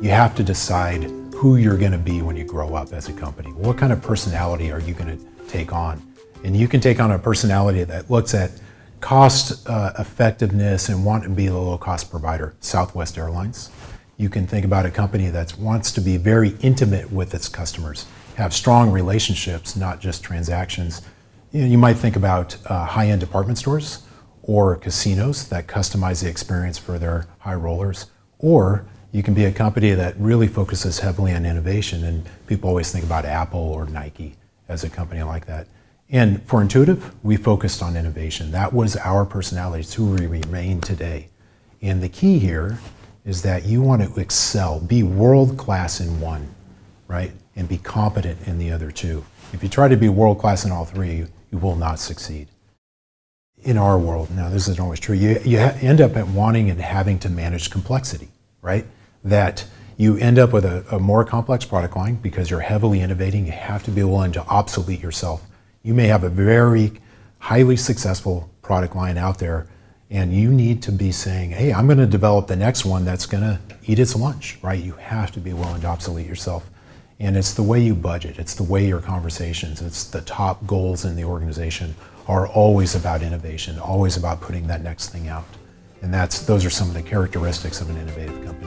you have to decide who you're going to be when you grow up as a company. What kind of personality are you going to take on? And you can take on a personality that looks at cost uh, effectiveness and want to be a low cost provider, Southwest Airlines. You can think about a company that wants to be very intimate with its customers, have strong relationships, not just transactions. You, know, you might think about uh, high end department stores or casinos that customize the experience for their high rollers. Or you can be a company that really focuses heavily on innovation, and people always think about Apple or Nike as a company like that. And for Intuitive, we focused on innovation. That was our personality. It's who we remain today. And the key here is that you want to excel, be world class in one, right? And be competent in the other two. If you try to be world class in all three, you will not succeed. In our world, now this isn't always true, you, you end up at wanting and having to manage complexity, right? That you end up with a, a more complex product line because you're heavily innovating. You have to be willing to obsolete yourself. You may have a very highly successful product line out there and you need to be saying, hey, I'm going to develop the next one that's going to eat its lunch, right? You have to be willing to obsolete yourself. And it's the way you budget, it's the way your conversations, it's the top goals in the organization are always about innovation, always about putting that next thing out. And that's those are some of the characteristics of an innovative company.